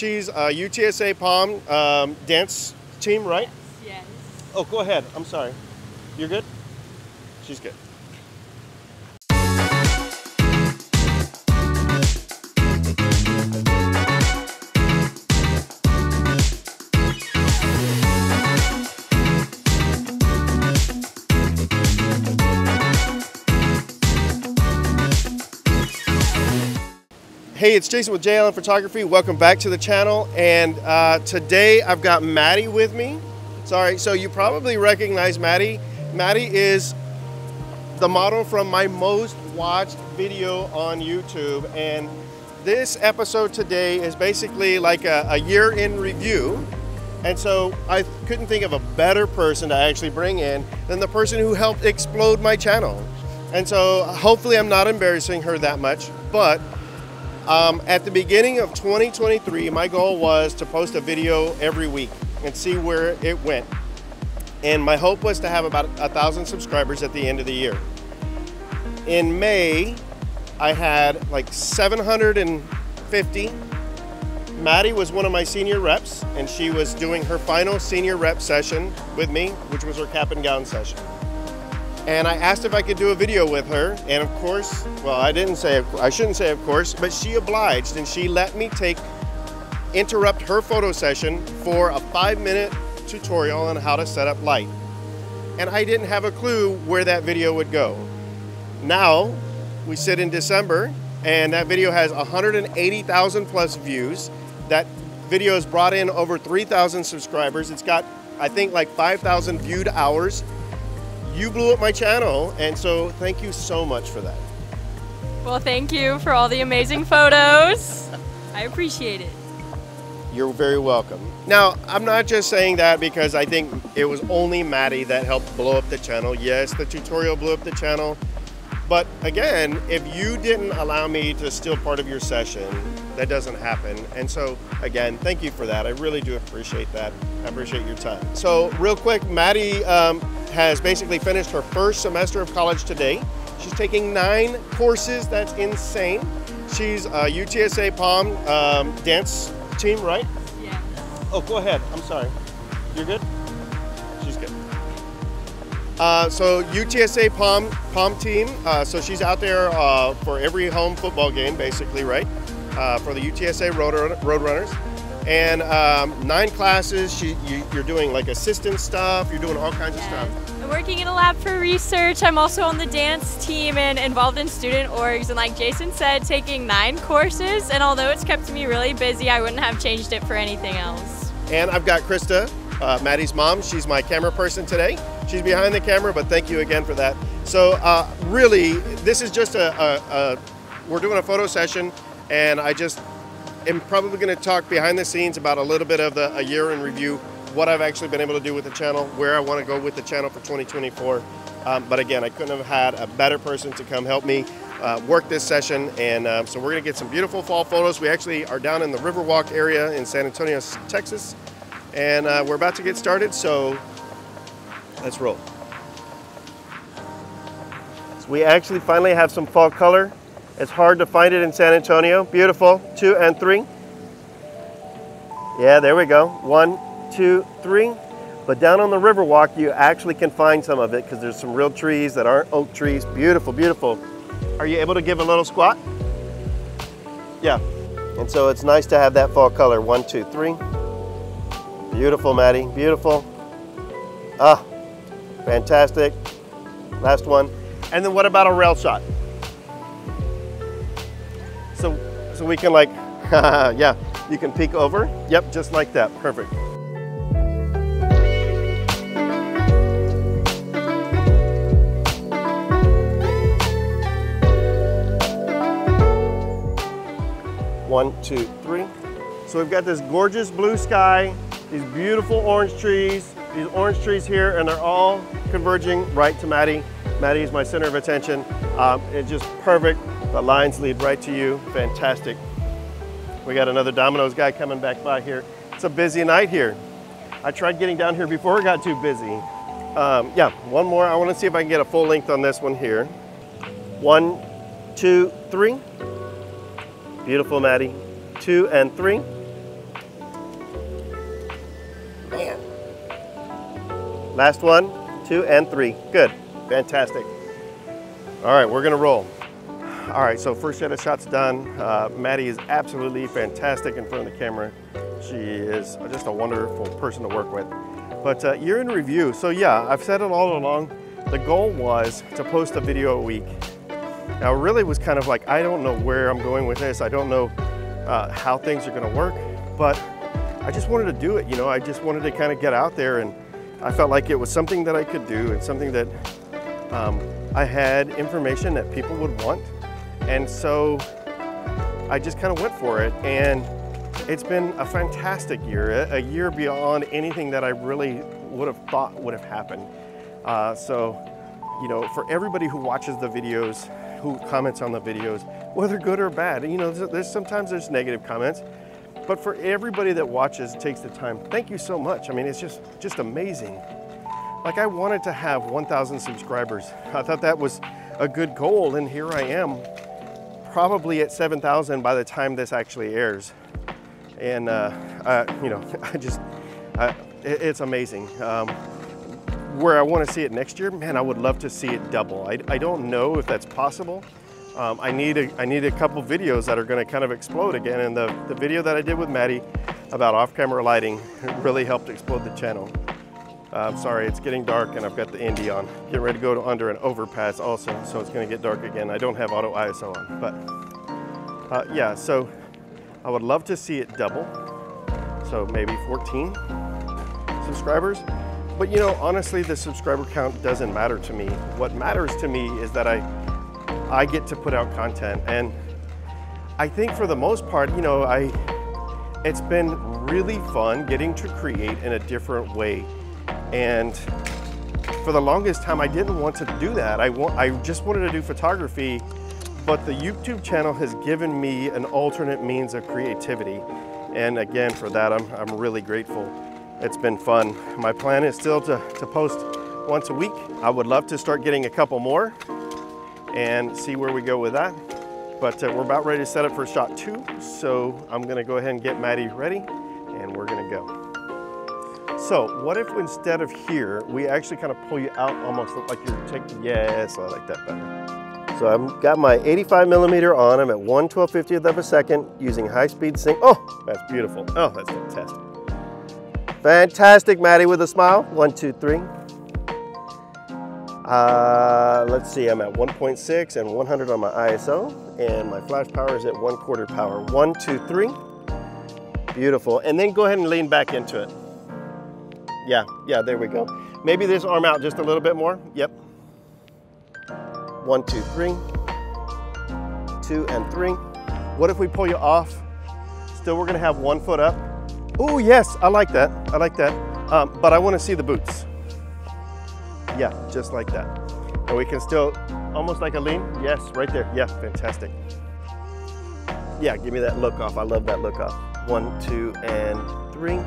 She's a UTSA Pom um, dance team, right? Yes. Oh, go ahead. I'm sorry. You're good? She's good. Hey, it's Jason with J Allen Photography. Welcome back to the channel. And uh, today I've got Maddie with me. Sorry, so you probably recognize Maddie. Maddie is the model from my most watched video on YouTube. And this episode today is basically like a, a year in review. And so I couldn't think of a better person to actually bring in than the person who helped explode my channel. And so hopefully I'm not embarrassing her that much, but um, at the beginning of 2023, my goal was to post a video every week and see where it went. And my hope was to have about a thousand subscribers at the end of the year. In May, I had like 750. Maddie was one of my senior reps, and she was doing her final senior rep session with me, which was her cap and gown session and I asked if I could do a video with her. And of course, well, I didn't say, I shouldn't say of course, but she obliged and she let me take, interrupt her photo session for a five minute tutorial on how to set up light. And I didn't have a clue where that video would go. Now, we sit in December and that video has 180,000 plus views. That video has brought in over 3,000 subscribers. It's got, I think, like 5,000 viewed hours you blew up my channel, and so thank you so much for that. Well, thank you for all the amazing photos. I appreciate it. You're very welcome. Now, I'm not just saying that because I think it was only Maddie that helped blow up the channel. Yes, the tutorial blew up the channel. But again, if you didn't allow me to steal part of your session, that doesn't happen. And so, again, thank you for that. I really do appreciate that. I appreciate your time. So, real quick, Maddie um, has basically finished her first semester of college today. She's taking nine courses. That's insane. She's a UTSA Pom um, dance team, right? Yeah. Oh, go ahead. I'm sorry. You're good? She's good. Uh, so UTSA Pom Pom team. Uh, so she's out there uh, for every home football game, basically, right? Uh, for the UTSA Road Roadrunners and um, nine classes. She, you, are doing like assistant stuff. You're doing all kinds of stuff. I'm working in a lab for research. I'm also on the dance team and involved in student orgs. And like Jason said, taking nine courses. And although it's kept me really busy, I wouldn't have changed it for anything else. And I've got Krista, uh, Maddie's mom. She's my camera person today. She's behind the camera, but thank you again for that. So uh, really, this is just a, a, a we're doing a photo session, and I just am probably going to talk behind the scenes about a little bit of the a year in review, what I've actually been able to do with the channel, where I want to go with the channel for 2024. Um, but again, I couldn't have had a better person to come help me uh, work this session. And um, so we're going to get some beautiful fall photos. We actually are down in the Riverwalk area in San Antonio, Texas. And uh, we're about to get started, so let's roll. So we actually finally have some fall color it's hard to find it in San Antonio. Beautiful. Two and three. Yeah, there we go. One, two, three. But down on the Riverwalk, you actually can find some of it because there's some real trees that aren't oak trees. Beautiful, beautiful. Are you able to give a little squat? Yeah. And so it's nice to have that fall color. One, two, three. Beautiful, Maddie. Beautiful. Ah, fantastic. Last one. And then what about a rail shot? So, so we can like, yeah, you can peek over. Yep, just like that, perfect. One, two, three. So we've got this gorgeous blue sky, these beautiful orange trees, these orange trees here, and they're all converging right to Maddie. Maddie is my center of attention. Um, it's just perfect. The lines lead right to you. Fantastic. We got another Domino's guy coming back by here. It's a busy night here. I tried getting down here before it got too busy. Um, yeah, one more. I want to see if I can get a full length on this one here. One, two, three. Beautiful, Maddie. Two and three. Man. Last one, two and three. Good, fantastic. All right, we're gonna roll. All right, so first set of shots done. Uh, Maddie is absolutely fantastic in front of the camera. She is just a wonderful person to work with. But uh, year in review, so yeah, I've said it all along. The goal was to post a video a week. Now, really was kind of like, I don't know where I'm going with this. I don't know uh, how things are gonna work, but I just wanted to do it. You know, I just wanted to kind of get out there and I felt like it was something that I could do and something that um, I had information that people would want and so I just kind of went for it. And it's been a fantastic year, a year beyond anything that I really would have thought would have happened. Uh, so, you know, for everybody who watches the videos, who comments on the videos, whether good or bad, you know, there's, there's sometimes there's negative comments, but for everybody that watches, takes the time, thank you so much. I mean, it's just, just amazing. Like I wanted to have 1,000 subscribers. I thought that was a good goal, and here I am probably at 7,000 by the time this actually airs. And, uh, you know, I just, uh, it, it's amazing. Um, where I want to see it next year, man, I would love to see it double. I, I don't know if that's possible. Um, I need a, I need a couple videos that are going to kind of explode again. And the, the video that I did with Maddie about off-camera lighting really helped explode the channel. I'm sorry, it's getting dark and I've got the ND on. Getting ready to go to under an overpass also, so it's gonna get dark again. I don't have auto ISO on, but uh, yeah, so I would love to see it double. So maybe 14 subscribers. But you know, honestly, the subscriber count doesn't matter to me. What matters to me is that I, I get to put out content. And I think for the most part, you know, I, it's been really fun getting to create in a different way and for the longest time, I didn't want to do that. I, want, I just wanted to do photography, but the YouTube channel has given me an alternate means of creativity. And again, for that, I'm, I'm really grateful. It's been fun. My plan is still to, to post once a week. I would love to start getting a couple more and see where we go with that. But uh, we're about ready to set up for shot two. So I'm gonna go ahead and get Maddie ready and we're gonna go. So what if instead of here, we actually kind of pull you out almost like you're taking, yes, I like that better. So I've got my 85 millimeter on, I'm at 1 1250th of a second using high speed sync. Oh, that's beautiful. Oh, that's fantastic. Fantastic, Maddie with a smile. One, two, three. Uh, let's see, I'm at 1.6 and 100 on my ISO, and my flash power is at one quarter power. One, two, three. Beautiful. And then go ahead and lean back into it. Yeah, yeah, there we go. Maybe this arm out just a little bit more. Yep. One, two, three. Two and three. What if we pull you off? Still, we're gonna have one foot up. Oh, yes, I like that. I like that. Um, but I wanna see the boots. Yeah, just like that. And we can still, almost like a lean. Yes, right there. Yeah, fantastic. Yeah, give me that look off. I love that look off. One, two, and three.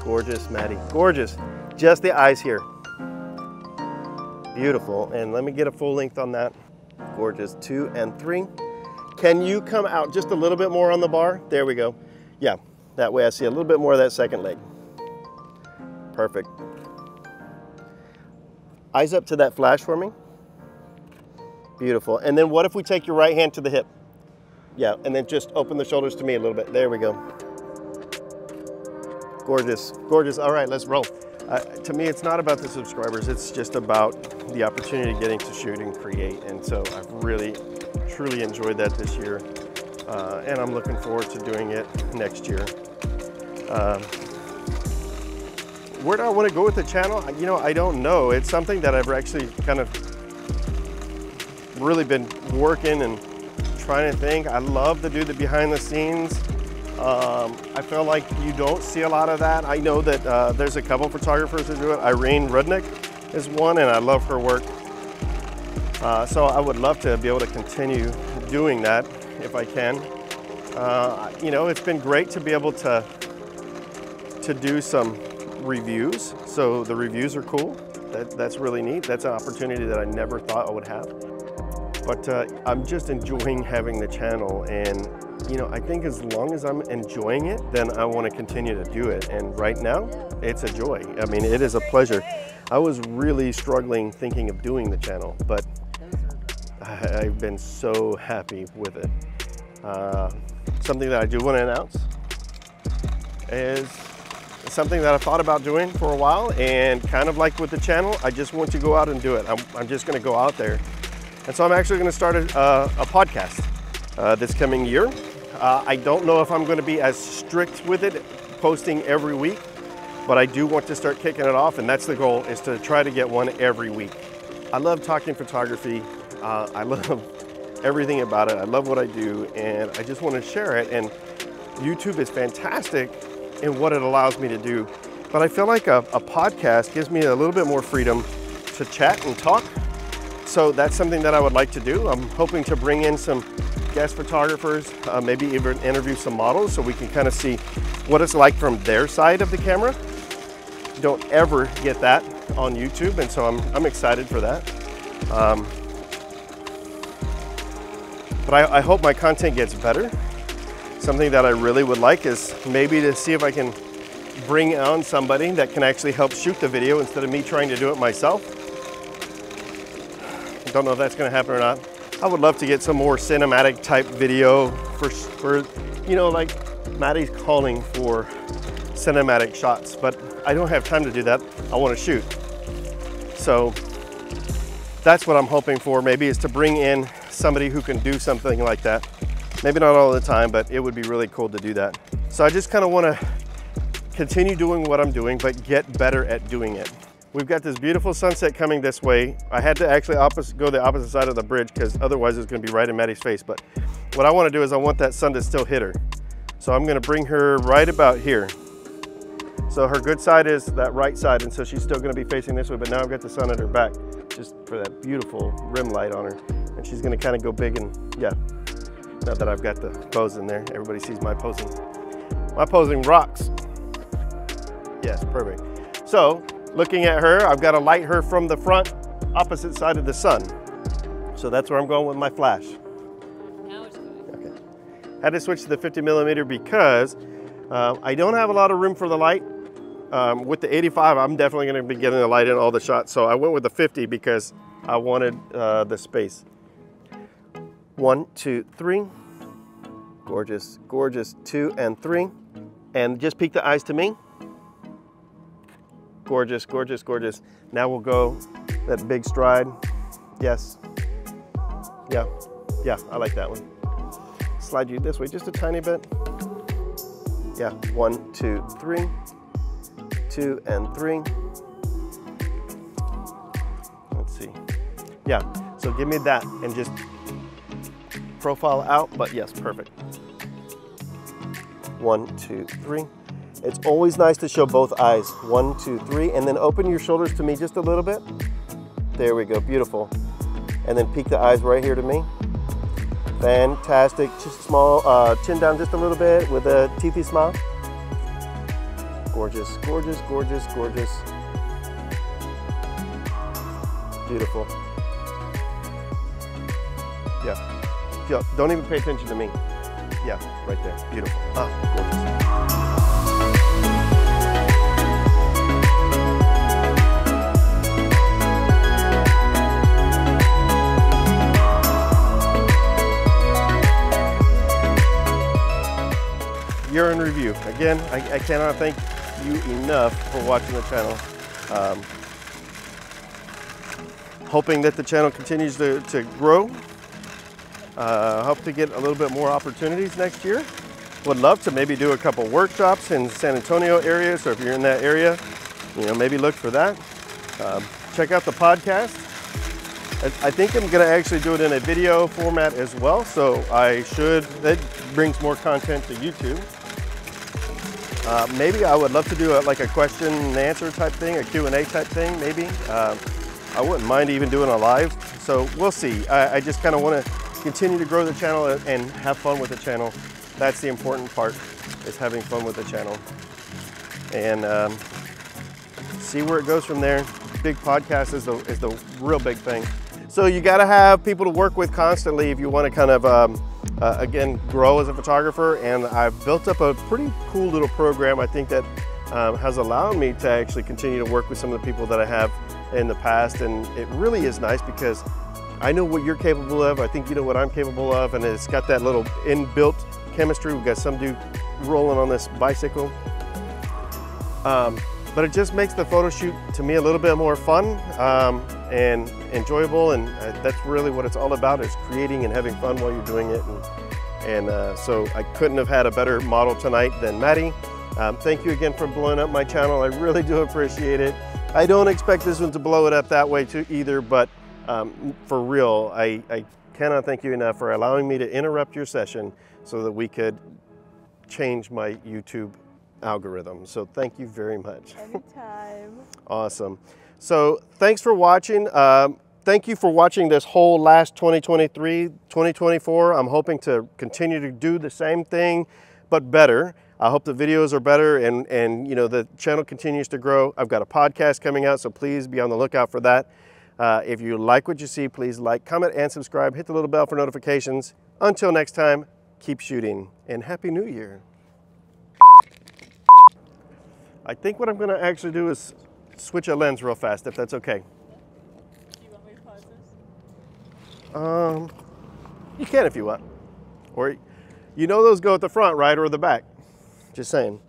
Gorgeous, Maddie, gorgeous. Just the eyes here. Beautiful, and let me get a full length on that. Gorgeous, two and three. Can you come out just a little bit more on the bar? There we go. Yeah, that way I see a little bit more of that second leg. Perfect. Eyes up to that flash for me. Beautiful. And then what if we take your right hand to the hip? Yeah, and then just open the shoulders to me a little bit. There we go. Gorgeous, gorgeous. All right, let's roll. Uh, to me, it's not about the subscribers. It's just about the opportunity getting to shoot and create. And so I've really, truly enjoyed that this year. Uh, and I'm looking forward to doing it next year. Um, where do I want to go with the channel? You know, I don't know. It's something that I've actually kind of really been working and trying to think. I love to do the behind the scenes. Um, I feel like you don't see a lot of that. I know that uh, there's a couple photographers that do it. Irene Rudnyk is one, and I love her work. Uh, so I would love to be able to continue doing that if I can. Uh, you know, it's been great to be able to to do some reviews. So the reviews are cool. That, that's really neat. That's an opportunity that I never thought I would have. But uh, I'm just enjoying having the channel and you know, I think as long as I'm enjoying it, then I want to continue to do it. And right now, it's a joy. I mean, it is a pleasure. I was really struggling thinking of doing the channel, but I've been so happy with it. Uh, something that I do want to announce is something that I thought about doing for a while and kind of like with the channel, I just want to go out and do it. I'm, I'm just going to go out there. And so I'm actually going to start a, uh, a podcast uh, this coming year. Uh, I don't know if I'm going to be as strict with it, posting every week, but I do want to start kicking it off. And that's the goal is to try to get one every week. I love talking photography. Uh, I love everything about it. I love what I do and I just want to share it. And YouTube is fantastic in what it allows me to do. But I feel like a, a podcast gives me a little bit more freedom to chat and talk. So that's something that I would like to do. I'm hoping to bring in some guest photographers, uh, maybe even interview some models so we can kind of see what it's like from their side of the camera. Don't ever get that on YouTube, and so I'm, I'm excited for that. Um, but I, I hope my content gets better. Something that I really would like is maybe to see if I can bring on somebody that can actually help shoot the video instead of me trying to do it myself. Don't know if that's gonna happen or not. I would love to get some more cinematic type video for, for you know, like Maddie's calling for cinematic shots, but I don't have time to do that. I wanna shoot. So that's what I'm hoping for maybe is to bring in somebody who can do something like that. Maybe not all the time, but it would be really cool to do that. So I just kind of want to continue doing what I'm doing, but get better at doing it. We've got this beautiful sunset coming this way. I had to actually opposite, go the opposite side of the bridge because otherwise it's gonna be right in Maddie's face. But what I wanna do is I want that sun to still hit her. So I'm gonna bring her right about here. So her good side is that right side, and so she's still gonna be facing this way, but now I've got the sun at her back, just for that beautiful rim light on her. And she's gonna kind of go big and, yeah. Now that I've got the pose in there, everybody sees my posing. My posing rocks. Yes, perfect. So, looking at her, I've got to light her from the front, opposite side of the sun. So that's where I'm going with my flash. Okay. Had to switch to the 50 millimeter because uh, I don't have a lot of room for the light. Um, with the 85, I'm definitely going to be getting the light in all the shots. So I went with the 50 because I wanted uh, the space. One, two, three. Gorgeous, gorgeous. Two and three. And just peek the eyes to me. Gorgeous, gorgeous, gorgeous. Now we'll go that big stride. Yes. Yeah, yeah, I like that one. Slide you this way just a tiny bit. Yeah, one, two, three. Two and three. Let's see. Yeah, so give me that and just profile out, but yes, perfect. One, two, three. It's always nice to show both eyes. One, two, three, and then open your shoulders to me just a little bit. There we go, beautiful. And then peek the eyes right here to me. Fantastic, just small, uh, chin down just a little bit with a teethy smile. Gorgeous, gorgeous, gorgeous, gorgeous. Beautiful. Yeah, Feel, don't even pay attention to me. Yeah, right there, beautiful. Ah, gorgeous. In review. Again, I, I, cannot thank you enough for watching the channel. Um, hoping that the channel continues to, to grow. Uh, hope to get a little bit more opportunities next year. Would love to maybe do a couple workshops in San Antonio area. So if you're in that area, you know, maybe look for that. Um, check out the podcast. I, I think I'm gonna actually do it in a video format as well. So I should, that brings more content to YouTube. Uh, maybe I would love to do a, like a question and answer type thing, a Q&A type thing, maybe. Uh, I wouldn't mind even doing a live. So we'll see. I, I just kind of want to continue to grow the channel and have fun with the channel. That's the important part, is having fun with the channel. And um, see where it goes from there. Big podcast is the, is the real big thing. So you got to have people to work with constantly if you want to kind of um, uh, again, grow as a photographer. And I've built up a pretty cool little program. I think that um, has allowed me to actually continue to work with some of the people that I have in the past. And it really is nice because I know what you're capable of. I think you know what I'm capable of. And it's got that little inbuilt chemistry. We've got some dude rolling on this bicycle. Um, but it just makes the photo shoot to me a little bit more fun um, and enjoyable. And uh, that's really what it's all about is creating and having fun while you're doing it. And, and uh, so I couldn't have had a better model tonight than Maddie. Um, thank you again for blowing up my channel. I really do appreciate it. I don't expect this one to blow it up that way too either, but um, for real, I, I cannot thank you enough for allowing me to interrupt your session so that we could change my YouTube algorithm. So thank you very much. Anytime. awesome. So thanks for watching. Um, thank you for watching this whole last 2023, 2024. I'm hoping to continue to do the same thing, but better. I hope the videos are better and, and you know the channel continues to grow. I've got a podcast coming out, so please be on the lookout for that. Uh, if you like what you see, please like, comment, and subscribe. Hit the little bell for notifications. Until next time, keep shooting and Happy New Year. I think what I'm going to actually do is switch a lens real fast, if that's okay. Um, you can if you want. Or you know those go at the front, right, or the back. Just saying.